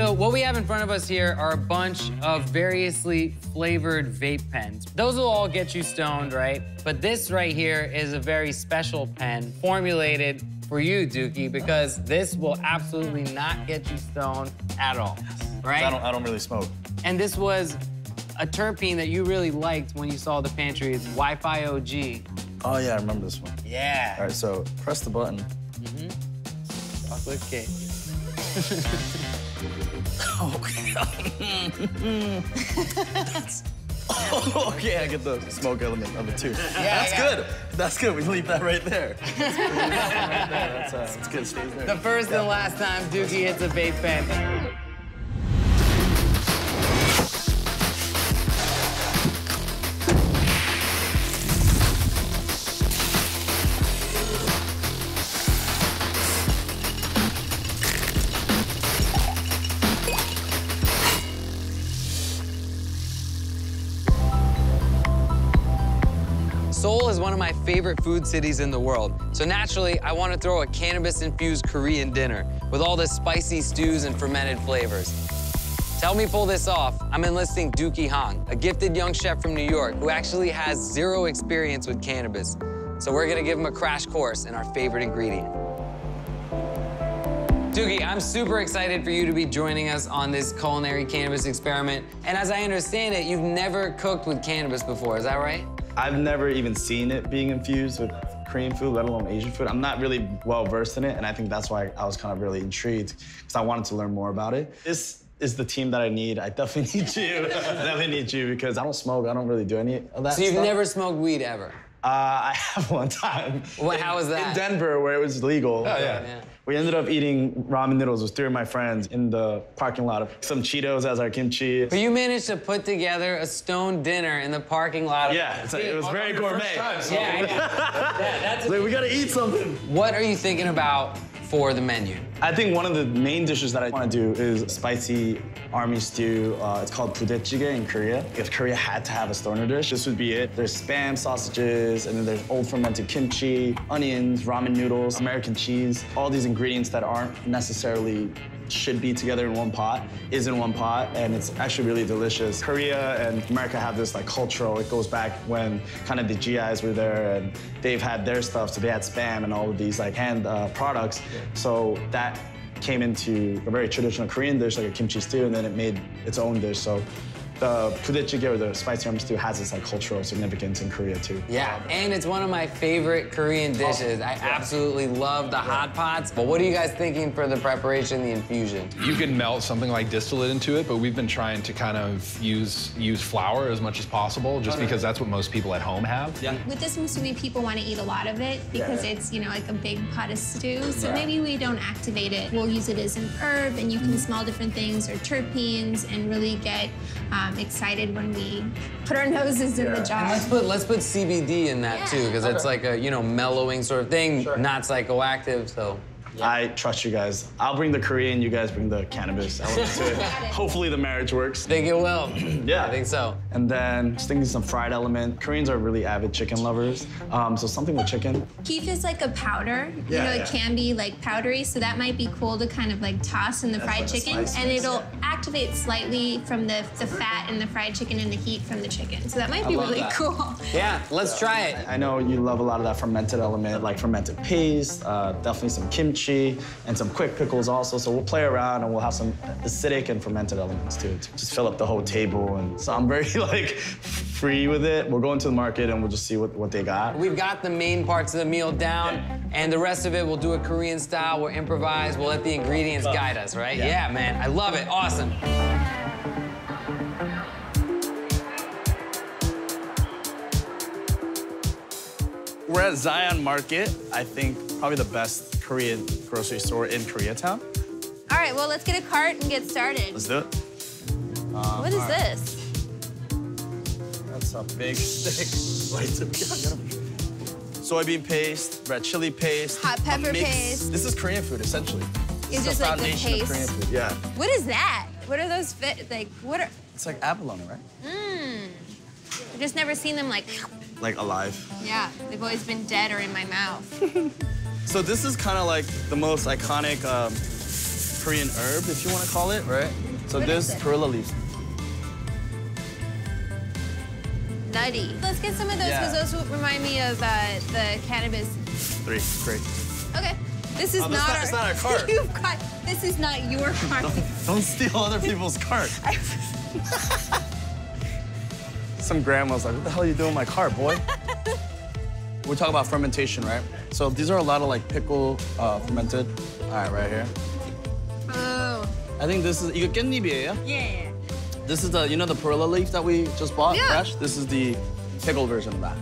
So what we have in front of us here are a bunch of variously flavored vape pens. Those will all get you stoned, right? But this right here is a very special pen formulated for you, Deuki, because this will absolutely not get you stoned at all, right? I don't, I don't really smoke. And this was a terpene that you really liked when you saw the pantry. It's Wi-Fi OG. Oh, yeah, I remember this one. Yeah. All right, so press the button. Mm-hmm. Chocolate cake. okay, I get the smoke element of it too. Yeah, that's yeah. good. That's good. We leave that right there. That's, good. right there. That's, uh, that's good. Stays there. The first and last time Deuki hits a vape pen. Favorite food cities in the world. So naturally, I want to throw a cannabis-infused Korean dinner with all the spicy stews and fermented flavors. To help me pull this off, I'm enlisting Deuki Hong, a gifted young chef from New York who actually has zero experience with cannabis. So we're gonna give him a crash course in our favorite ingredient. Deuki, I'm super excited for you to be joining us on this culinary cannabis experiment. And as I understand it, you've never cooked with cannabis before, is that right? I've never even seen it being infused with Korean food, let alone Asian food. I'm not really well versed in it, and I think that's why I was kind of really intrigued because I wanted to learn more about it. This is the team that I need. I definitely need you. I definitely need you because I don't smoke. I don't really do any of that. So you've stuff. never smoked weed ever? Uh, I have one time. What- how was that? In Denver, where it was legal. Oh, yeah. Yeah. We ended up eating ramen noodles with three of my friends in the parking lot of some Cheetos as our kimchi. But you managed to put together a stone dinner in the parking lot. of- Yeah, it's like, it was very gourmet. Yeah, yeah. That- that's Like, we gotta eat something. What are you thinking about for the menu? I think one of the main dishes that I want to do is spicy army stew. Uh, it's called budae jjigae in Korea. If Korea had to have a stoner dish, this would be it. There's spam sausages, and then there's old fermented kimchi, onions, ramen noodles, American cheese. All these ingredients that aren't necessarily should be together in one pot is in one pot and it's actually really delicious. Korea and America have this like cultural, it goes back when kind of the GIs were there and they've had their stuff, so they had spam and all of these like hand uh, products. So that came into a very traditional Korean dish like a kimchi stew and then it made its own dish. So the budae jjigae or the spicy army stew has this like cultural significance in Korea too. Yeah, and it's one of my favorite Korean oh, dishes. I absolutely love the hot pots. But what are you guys thinking for the preparation, the infusion? You can melt something like distillate into it, but we've been trying to kind of use use flower as much as possible, just because that's what most people at home have. Yeah. With this musubi, people want to eat a lot of it because it's, you know, like a big pot of stew. So maybe we don't activate it. We'll use it as an herb, and you can mm-hmm. smell different things or terpenes and really get um, excited when we put our noses in the jar. Let's put let's put CBD in that too, because it's like a you know mellowing sort of thing, not psychoactive. So I trust you guys. I'll bring the Korean, you guys bring the cannabis element to it. Hopefully the marriage works. think it will. Yeah. I think so. And then just thinking some fried element. Koreans are really avid chicken lovers. Um, so something with chicken. Keef is like a powder. Yeah, you know, yeah. it can be like powdery, so that might be cool to kind of like toss in the fried like chicken, spice and mix, it'll yeah. activate slightly from the, the fat in the fried chicken and the heat from the chicken. So that might be really that. cool. Yeah, let's try it. I know you love a lot of that fermented element, like fermented paste, uh, definitely some kimchi, and some quick pickles also. So we'll play around and we'll have some acidic and fermented elements too, to just fill up the whole table. And so I'm very like free with it. We'll go into the market and we'll just see what, what they got. We've got the main parts of the meal down, and the rest of it we'll do it Korean style. We'll improvise. We'll let the ingredients guide us, right? Yeah. yeah man. I love it. Awesome. We're at Zion Market. I think probably the best Korean grocery store in Koreatown. All right, well, let's get a cart and get started. Let's do it. What is this? That's a big stick. Soybean paste, red chili paste, Hot pepper paste. This is Korean food, essentially. It's just like the paste. Korean food. Yeah. What is that? What are those fit? Like, what are? It's like abalone, right? Mmm. I've just never seen them like. Like alive. Yeah, they've always been dead or in my mouth. So this is kind of like the most iconic um, Korean herb, if you want to call it, right? So What this is it? perilla leaf. Nutty. Let's get some of those because Yeah. those remind me of uh, the cannabis. Three, great. Okay. This is Oh, not, not- our. it's not our cart. You've got. This is not your cart. Don't steal other people's cart. Some grandma's like, what the hell are you doing with my cart, boy? We're talking about fermentation, right? So these are a lot of like pickle uh, fermented. All right, right here. oh. I think this is, 이거 깻잎이에요? Yeah. This is the, you know the perilla leaf that we just bought Yeah. fresh? This is the pickled version of that.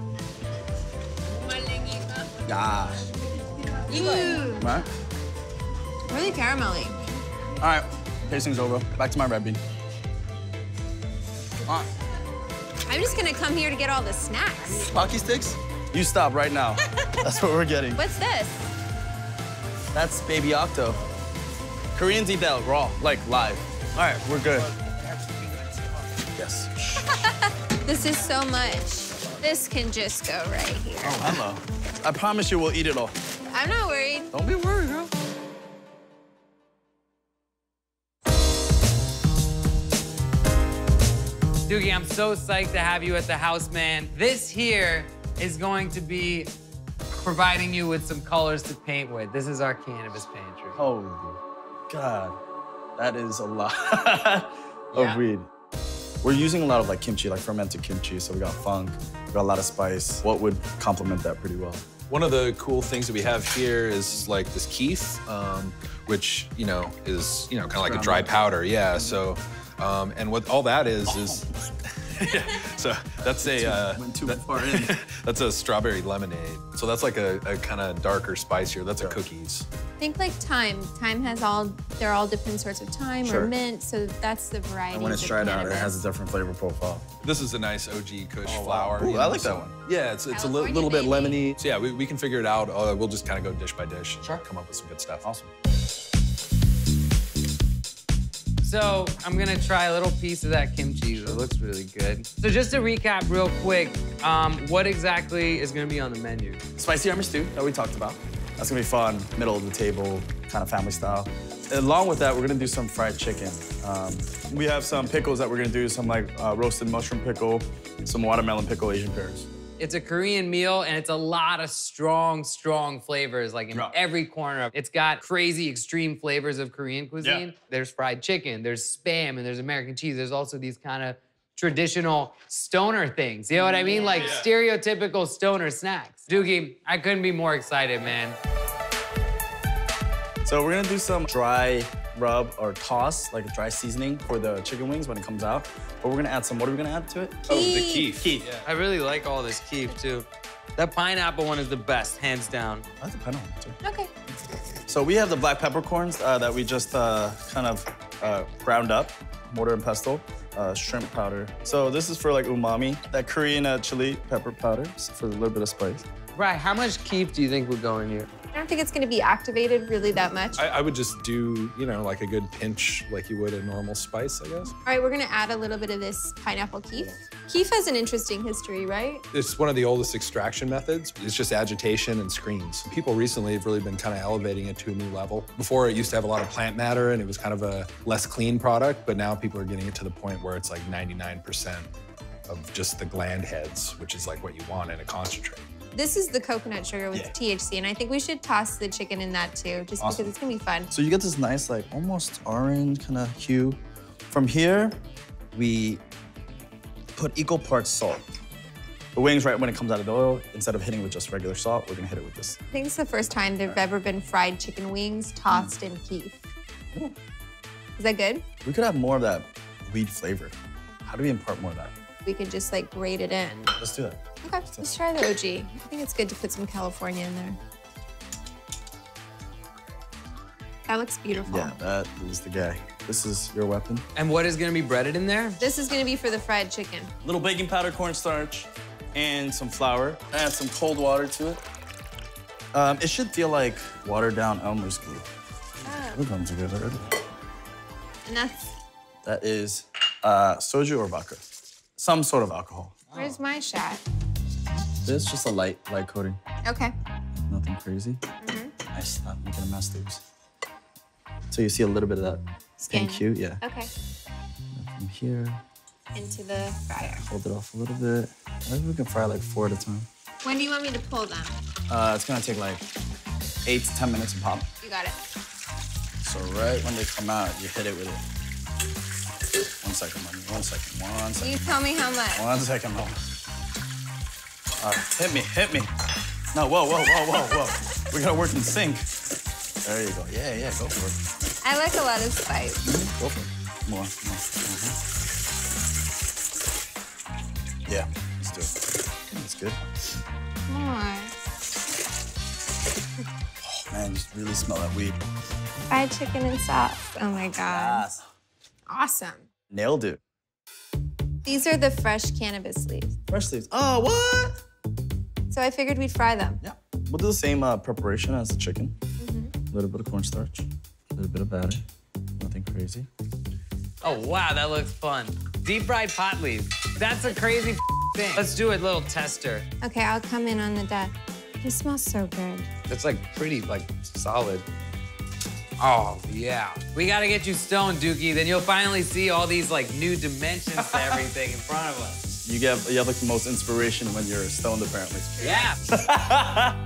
Yeah. Ooh. Right? Really caramelly. All right, tasting's over. Back to my red bean. All right. I'm just gonna come here to get all the snacks. Pocky sticks? You stop right now. That's what we're getting. What's this? That's baby octo. Koreans eat that raw, like live. All right, we're good. Yes. This is so much. This can just go right here. Oh, hello. I promise you we'll eat it all. I'm not worried. Don't be worried, girl. Deuki, I'm so psyched to have you at the house, man. This here is going to be providing you with some colors to paint with. This is our cannabis pantry. Holy God. That is a lot of Yeah. weed. We're using a lot of like kimchi, like fermented kimchi. So we got funk, we got a lot of spice. What would complement that pretty well? One of the cool things that we have here is like this keef, um, which you know is you know kind of like a dry powder. Yeah. So, um, and what all that is is. yeah, so that's a uh, Went too that- far in. that's a strawberry lemonade. So that's like a, a kind of darker, spicier. That's a Yeah. cookies. Think like thyme. Thyme has all, they're all different sorts of thyme Sure. or mint, so that's the variety. And when it's of dried out, it has a different flavor profile. This is a nice OG Kush Oh, wow. flower. Ooh, I know, like that one. Yeah, it's it's a li- California little bit lemony. So yeah, we, we can figure it out. Uh, we'll just kind of go dish by dish. Sure. Come up with some good stuff. Awesome. So I'm gonna try a little piece of that kimchi. It looks really good. So just to recap real quick, um, what exactly is gonna be on the menu? Spicy army stew that we talked about. That's gonna be fun, middle of the table, kind of family style. Along with that, we're gonna do some fried chicken. Um, we have some pickles that we're gonna do, some like uh, roasted mushroom pickle, some watermelon pickle, Asian pears. It's a Korean meal and it's a lot of strong, strong flavors, like in Yeah. every corner. of It's got crazy extreme flavors of Korean cuisine. Yeah. There's fried chicken, there's spam, and there's American cheese. There's also these kind of traditional stoner things. You know what I mean? Like stereotypical stoner snacks. Deuki, I couldn't be more excited, man. So we're gonna do some dry rub or toss, like a dry seasoning for the chicken wings when it comes out. But we're gonna add some, what are we gonna add to it? Oh, the keef. Keef. I really like all this keef too. That pineapple one is the best, hands down. I like the pineapple one too. Okay. So we have the black peppercorns uh, that we just uh, kind of uh, ground up, mortar and pestle, uh, shrimp powder. So this is for like umami, that Korean uh, chili pepper powder s- for a little bit of spice. Right, how much keef do you think would go in here? I don't think it's gonna be activated really that much. I, I would just do, you know, like a good pinch, like you would a normal spice, I guess. All right, we're gonna add a little bit of this pineapple keef. Keef has an interesting history, right? It's one of the oldest extraction methods. It's just agitation and screens. People recently have really been kind of elevating it to a new level. Before, it used to have a lot of plant matter and it was kind of a less clean product, but now people are getting it to the point where it's like 99% of just the gland heads, which is like what you want in a concentrate. This is the coconut sugar with Yeah. THC, and I think we should toss the chicken in that too, just Awesome. because it's gonna be fun. So you get this nice, like almost orange kind of hue. From here, we put equal parts salt. The wings, right when it comes out of the oil, instead of hitting with just regular salt, we're gonna hit it with this. I think it's the first time there've ever been fried chicken wings tossed mm. in keef. Is that good? We could have more of that weed flavor. How do we impart more of that? We could just like grate it in. Let's do that. Okay, let's try the OG. I think it's good to put some California in there. That looks beautiful. Yeah, that is the guy. This is your weapon. And what is gonna be breaded in there? This is gonna be for the fried chicken. Little baking powder, cornstarch, and some flour. Add some cold water to it. Um, it should feel like watered down Elmer's glue. Ah, It'll come together already. and that's, That is uh, soju or vodka. Some sort of alcohol. where's my shot? This is just a light, light coating. Okay. Nothing crazy. Nice. Not making a mess, dudes. So you see a little bit of that Skin. pink hue, yeah. Okay. From here, Into the fryer. hold it off a little bit. I think we can fry like four at a time. When do you want me to pull them? Uh, it's gonna take like eight to 10 minutes to pop. You got it. So right when they come out, you hit it with it. One second, mommy. One second. One second. You tell me how much. One second, mom. All right, hit me, hit me. No, whoa, whoa, whoa, whoa, whoa. We gotta work in sync. There you go. Yeah, yeah, go for it. I like a lot of spice. Go for it. More, more. Mhm. Yeah, let's do it. That's good. More. Man, you really smell that weed. Fried chicken and sauce. Oh my god. Yes. Awesome. Nailed it. These are the fresh cannabis leaves. Fresh leaves. Oh, what? So I figured we'd fry them. Yeah. We'll do the same uh, preparation as the chicken. A little bit of cornstarch, a little bit of batter. Nothing crazy. Oh, wow, that looks fun. Deep fried pot leaves. That's a crazy thing. Let's do a little tester. Okay, I'll come in on the deck. It smells so good. It's like pretty, like solid. Oh, yeah. We gotta get you stoned, Deuki. Then you'll finally see all these like new dimensions to everything in front of us. You get you have like the most inspiration when you're stoned, apparently. Yeah.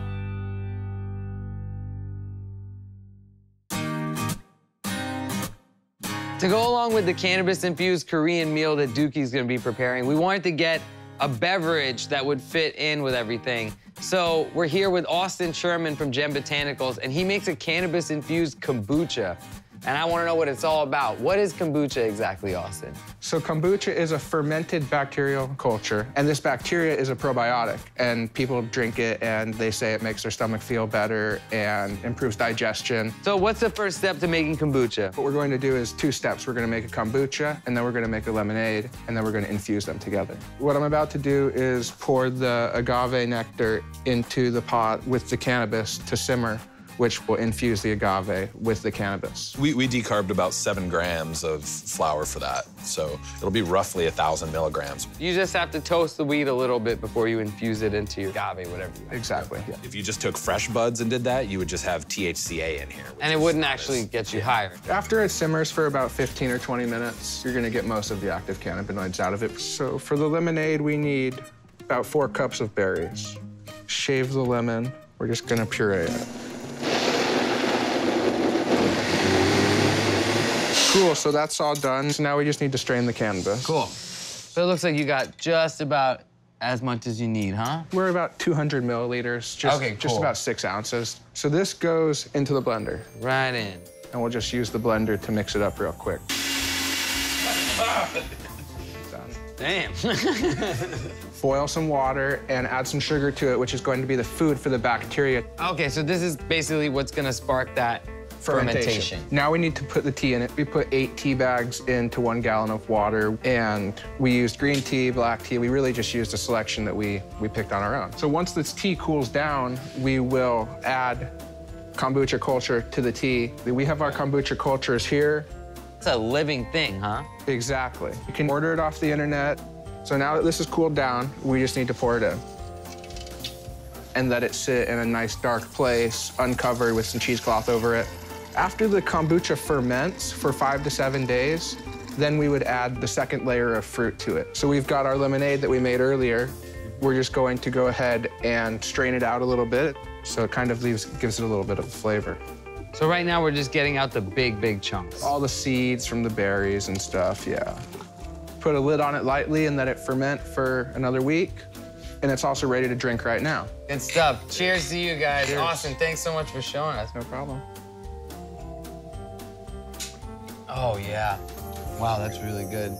To go along with the cannabis-infused Korean meal that Deuki's gonna be preparing, we wanted to get a beverage that would fit in with everything. So we're here with Austin Sherman from Gem Botanicals, and he makes a cannabis-infused kombucha. And I wanna know what it's all about. What is kombucha exactly, Austin? So kombucha is a fermented bacterial culture, and this bacteria is a probiotic. And people drink it, and they say it makes their stomach feel better and improves digestion. So what's the first step to making kombucha? What we're going to do is two steps. We're going to make a kombucha, and then we're going to make a lemonade, and then we're going to infuse them together. What I'm about to do is pour the agave nectar into the pot with the cannabis to simmer, which will infuse the agave with the cannabis. We, we decarbed about seven grams of flower for that, so it'll be roughly a thousand milligrams. You just have to toast the weed a little bit before you infuse it into your agave, whatever you want. Exactly. Yeah. If you just took fresh buds and did that, you would just have THCA in here. And it wouldn't actually get you higher. After it simmers for about 15 or 20 minutes, you're gonna get most of the active cannabinoids out of it. So for the lemonade, we need about four cups of berries. Shave the lemon. We're just gonna puree it. Cool, so that's all done. So now we just need to strain the cannabis. Cool. So it looks like you got just about as much as you need, huh? We're about 200 milliliters, just, Okay, just about six ounces. So this goes into the blender, Right in. and we'll just use the blender to mix it up real quick. Damn. boil some water and add some sugar to it, which is going to be the food for the bacteria. okay, so this is basically what's gonna spark that fermentation. Now we need to put the tea in it. We put eight tea bags into one gallon of water, and we used green tea, black tea. We really just used a selection that we, we picked on our own. So once this tea cools down, we will add kombucha culture to the tea. We have our kombucha cultures here. It's a living thing, huh? Exactly. You can order it off the internet. So now that this is cooled down, we just need to pour it in. And let it sit in a nice dark place, uncovered with some cheesecloth over it. After the kombucha ferments for five to seven days, then we would add the second layer of fruit to it. So we've got our lemonade that we made earlier. We're just going to go ahead and strain it out a little bit. So it kind of leaves, gives it a little bit of flavor. So right now we're just getting out the big, big chunks. All the seeds from the berries and stuff, yeah. Put a lid on it lightly and let it ferment for another week. And it's also ready to drink right now. Good stuff. Cheers to you guys. Awesome. thanks so much for showing us. No problem. Oh, yeah. Wow, that's really good.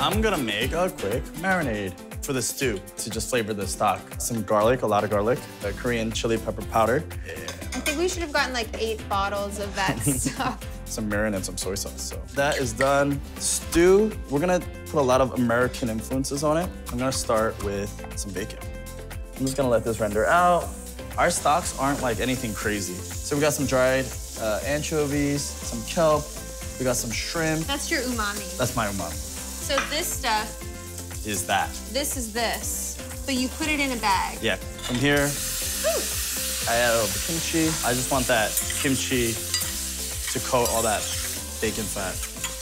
I'm gonna make a quick marinade for the stew to just flavor the stock. Some garlic, a lot of garlic, a Korean chili pepper powder, I think we should have gotten like eight bottles of that stuff. some mirin, and some soy sauce. So that is done. Stew, we're gonna put a lot of American influences on it. I'm gonna start with some bacon. I'm just gonna let this render out. Our stocks aren't like anything crazy. So we got some dried uh, anchovies, some kelp, we got some shrimp. That's your umami. That's my umami. So this stuff, Is that? this is this, but you put it in a bag. Yeah. From here, I added all the kimchi. I just want that kimchi to coat all that bacon fat.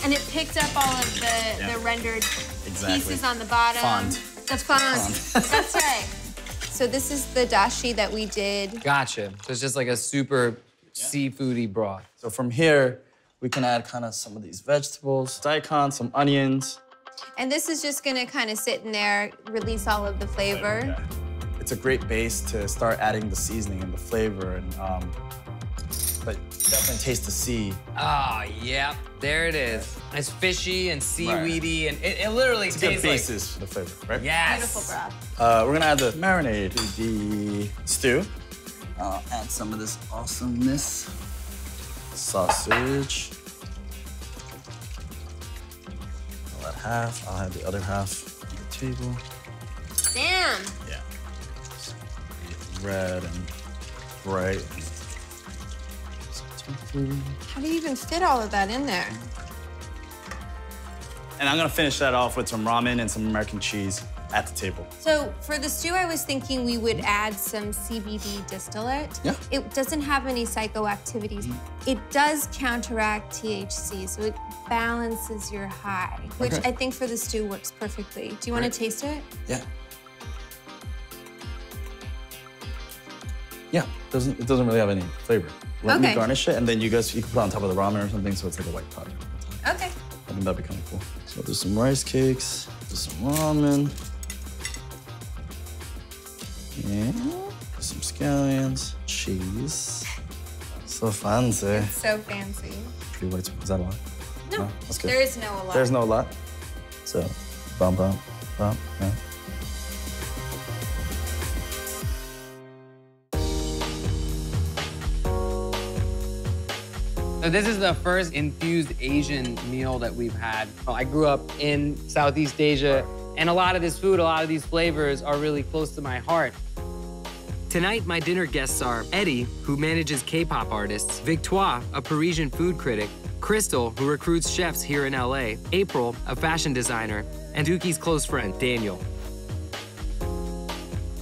And it picked up all of the, the rendered Exactly. pieces on the bottom. Fond. The fond. That's right. So this is the dashi that we did. Gotcha. So it's just like a super seafoody broth. So from here, we can add kind of some of these vegetables, daikon, some onions. And this is just gonna kind of sit in there, release all of the flavor. Yeah. It's a great base to start adding the seasoning and the flavor, and um, but definitely taste the sea. Oh, yeah. There it is. It's fishy and seaweedy, and it, it literally It's a good tastes like... basis for the flavor, right? Yes. Beautiful broth. Uh, we're gonna add the marinade to the stew. I'll add some of this awesomeness. Sausage. I'll add half. I'll add the other half on the table. Damn. Yeah. Red and bright. How do you even fit all of that in there? And I'm gonna finish that off with some ramen and some American cheese at the table. So for the stew, I was thinking we would add some CBD distillate. Yeah. It doesn't have any psychoactivities. Mm. It does counteract THC, so it balances your high, which Okay. I think for the stew works perfectly. Do you want to taste it? Yeah. Yeah, doesn't it doesn't really have any flavor. Let me garnish it, and then you guys you can put it on top of the ramen or something, so it's like a white powder. Okay. I think that'd be kind of cool. So there's some rice cakes, there's some ramen, and some scallions, cheese. So fancy. So fancy. Pretty white. Is that a lot? No, No, that's good. there is no a lot. There's no lot. So, bum bum bum. Yeah. So this is the first infused Asian meal that we've had. I grew up in Southeast Asia, and a lot of this food, a lot of these flavors are really close to my heart. Tonight, my dinner guests are Eddie, who manages K-pop artists, Victoire, a Parisian food critic, Crystal, who recruits chefs here in LA, April, a fashion designer, and Deuki's close friend, Daniel.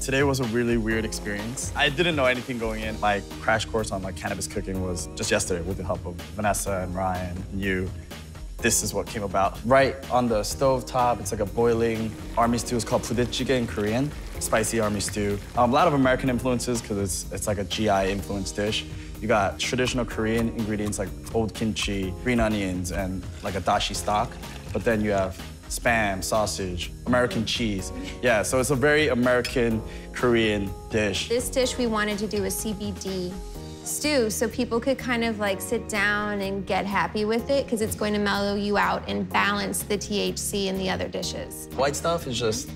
Today was a really weird experience. I didn't know anything going in. My crash course on like cannabis cooking was just yesterday with the help of Vanessa and Ryan and you. This is what came about. Right on the stove top, it's like a boiling army stew. It's called budae jjigae in Korean, spicy army stew. Um, a lot of American influences because it's, it's like a GI influenced dish. You got traditional Korean ingredients like old kimchi, green onions, and like a dashi stock. But then you have spam, sausage, American cheese. Yeah, so it's a very American Korean dish. This dish we wanted to do a CBD stew so people could kind of like sit down and get happy with it because it's going to mellow you out and balance the THC in the other dishes. White stuff is just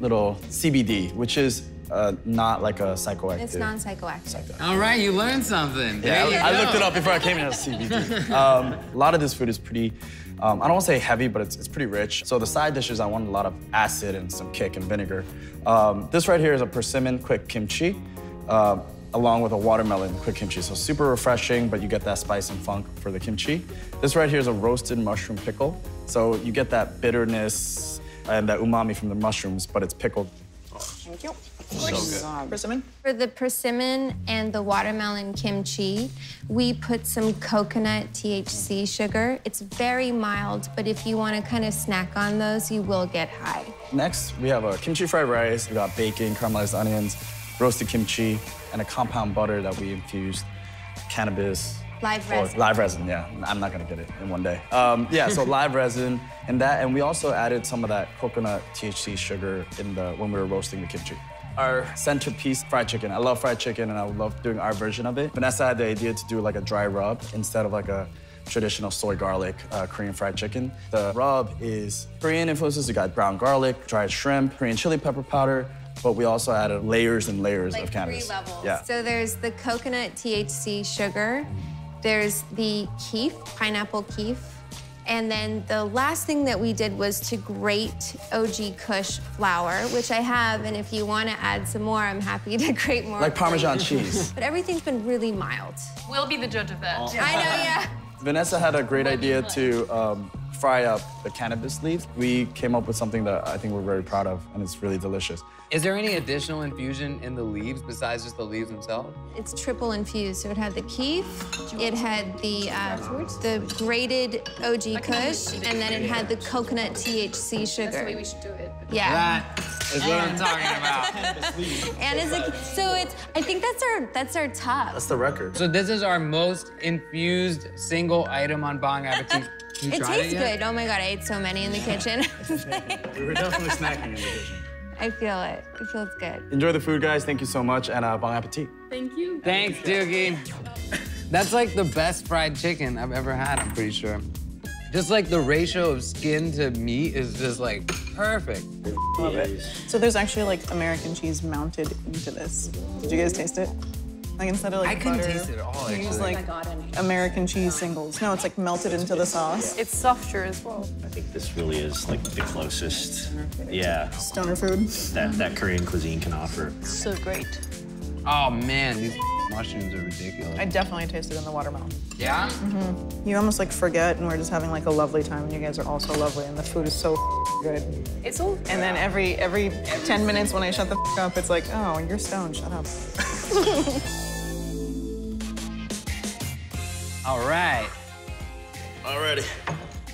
little CBD, which is uh, not like a psychoactive. It's non-psychoactive. All right, you learned something. Yeah, There you I, I looked it up before I came here as CBD. um, a lot of this food is pretty, um, I don't want to say heavy, but it's, it's pretty rich. So the side dishes, I want a lot of acid and some kick and vinegar. Um, this right here is a persimmon quick kimchi, uh, along with a watermelon quick kimchi. So super refreshing, but you get that spice and funk for the kimchi. This right here is a roasted mushroom pickle. So you get that bitterness and that umami from the mushrooms, but it's pickled. Thank you. So good. Persimmon? For the persimmon and the watermelon kimchi, we put some coconut THC sugar. It's very mild, but if you want to kind of snack on those, you will get high. Next, we have a kimchi fried rice. We got bacon, caramelized onions, roasted kimchi, and a compound butter that we infused cannabis. Live or- resin. Live resin, yeah. I'm not gonna get it in one day. Um, yeah, so live resin and that, and we also added some of that coconut THC sugar in the when we were roasting the kimchi. Our centerpiece, fried chicken. I love fried chicken, and I love doing our version of it. Vanessa had the idea to do like a dry rub instead of like a traditional soy garlic uh, Korean fried chicken. The rub is Korean influences. You got brown garlic, dried shrimp, Korean chili pepper powder, but we also added layers and layers Like of three cannabis. levels. Yeah. So there's the coconut THC sugar, there's the keef, pineapple keef, and then the last thing that we did was to grate OG Kush flower, which I have, and if you want to add some more, I'm happy to grate more. like for you. Parmesan cheese. But everything's been really mild. We'll be the judge of that. I know, yeah. Vanessa had a great idea to um, fry up the cannabis leaves. We came up with something that I think we're very proud of, and it's really delicious. Is there any additional infusion in the leaves besides just the leaves themselves? It's triple infused, so it had the keef, it had the uh, the grated OG Kush, and then it had the coconut THC sugar. That's the way we should do it. Yeah. That is what I'm talking about. And it's like, so it's. I think that's our that's our top. That's the record. So this is our most infused single item on Bong Appetit. You It tastes yet? good. Oh my god, I ate so many in the kitchen. We were definitely snacking in the kitchen. I feel it. It feels good. Enjoy the food, guys. Thank you so much, and uh, bon appetit. Thank you. Thanks, Deuki. That's like the best fried chicken I've ever had, I'm pretty sure. Just like the ratio of skin to meat is just like perfect. Love it. So there's actually like American cheese mounted into this. Did you guys taste it? Like instead of like I couldn't butter, taste it at all, you use actually. like American cheese singles. No, it's like melted into the sauce. It's softer as well. I think this really is like the closest, yeah, Stoner food. that, that Korean cuisine can offer. So great. Oh man, these mushrooms are ridiculous. I definitely tasted it in the watermelon. Yeah? Mm-hmm. You almost like forget, and we're just having like a lovely time, and you guys are also lovely, and the food is so good. It's all And then every every 10 minutes when I shut the up, it's like, oh, you're stoned. Shut up. All right. Alrighty,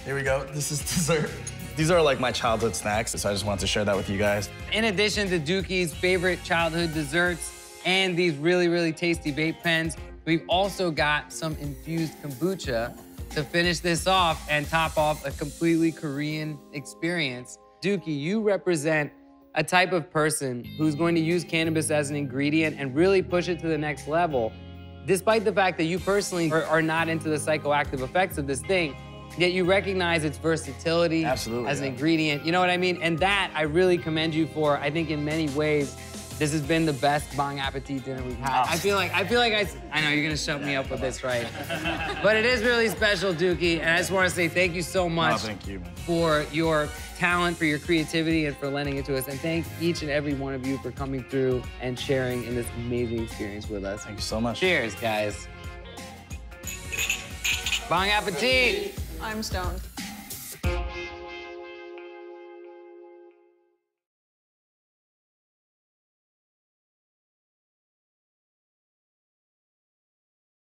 here we go. This is dessert. These are like my childhood snacks, so I just wanted to share that with you guys. In addition to Deuki's favorite childhood desserts and these really, really tasty vape pens, we've also got some infused kombucha to finish this off and top off a completely Korean experience. Deuki, you represent a type of person who's going to use cannabis as an ingredient and really push it to the next level, despite the fact that you personally are, are not into the psychoactive effects of this thing. Yet you recognize its versatility Absolutely, as an yeah. ingredient. You know what I mean? And that I really commend you for. I think in many ways, this has been the best Bong Appetit dinner we've had. Oh. I feel like I feel like I. I know you're gonna shut me up with this, right? but it is really special, Deuki, and I just want to say thank you so oh, much Oh, thank you. for your talent, for your creativity, and for lending it to us. And thank each and every one of you for coming through and sharing in this amazing experience with us. Thank you so much. Cheers, guys. Bong Appetit! I'm stoned.